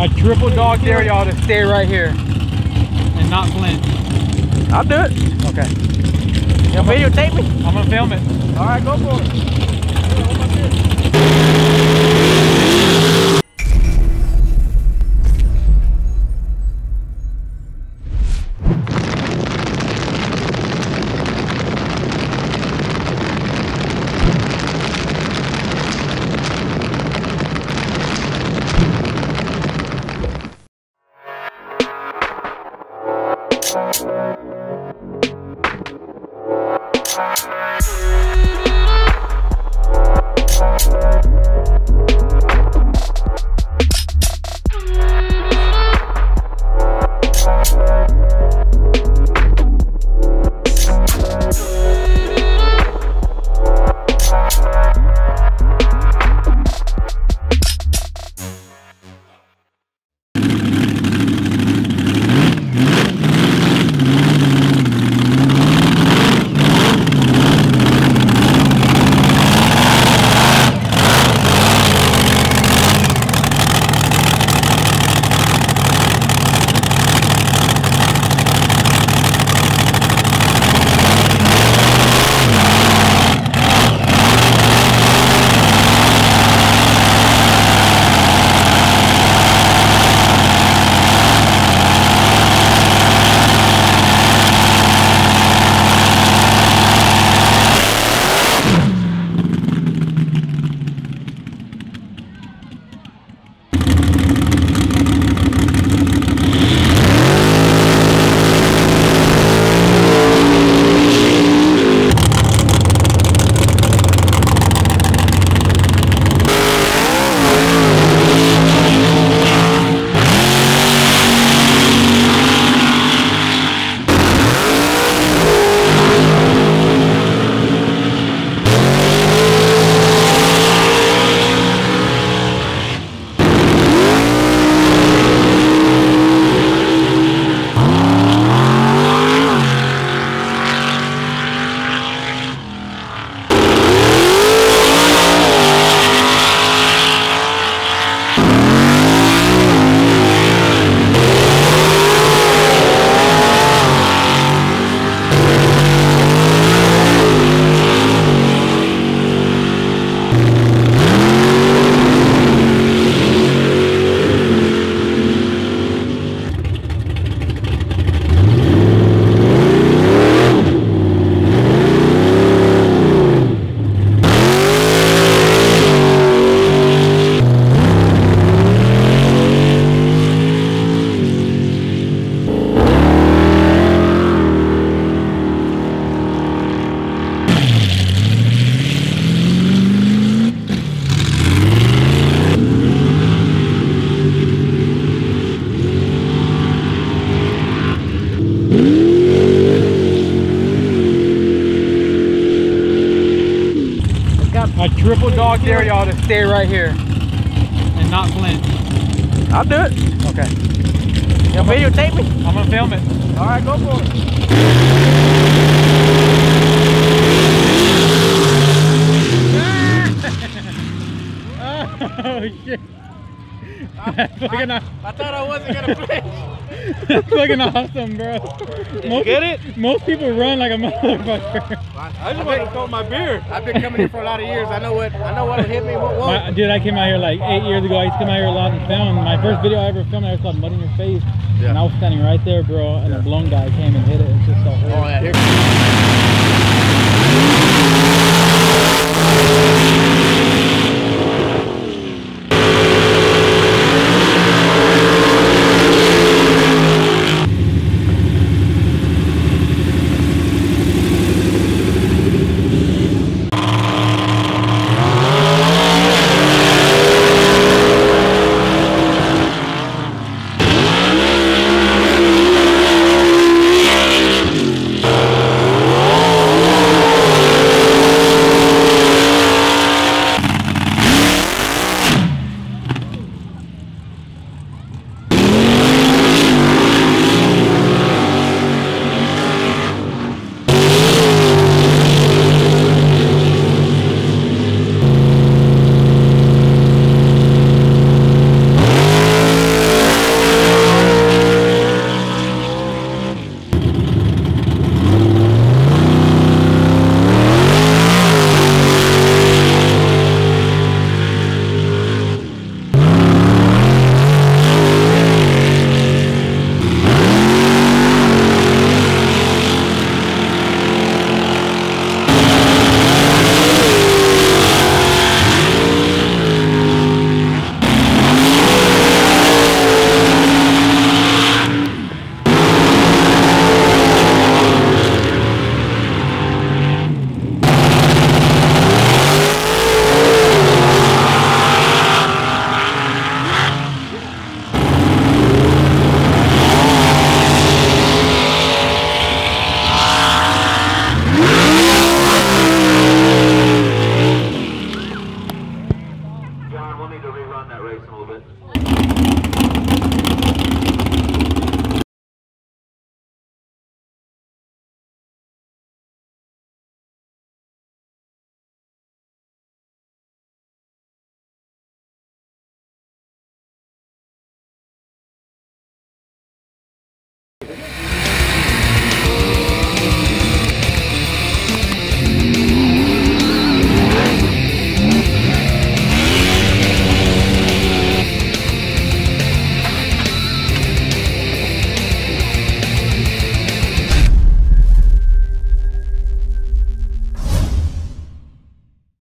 a triple dog dare y'all to stay right here and not flinch. I'll do it. Okay. You videotape me? I'm gonna film it. All right, go for it. Thank A triple dog dare y'all to stay right here and not flinch. I'll do it. Okay. You videotape me? I'm gonna film it. All right, go for it. Oh shit. That's fucking, aw- I thought I wasn't gonna flinch. that's fucking awesome, bro. Most, get it? Most people run like a motherfucker. I just want to throw my beer. I've been coming here for a lot of years. I know what I know what hit me. What won't. My, dude, I came out here like eight years ago. I used to come out here a lot and film. My first video I ever filmed, I was called Mud in Your Face. Yeah. And I was standing right there, bro, and a blown guy came and hit it. It's just so Oh yeah, here.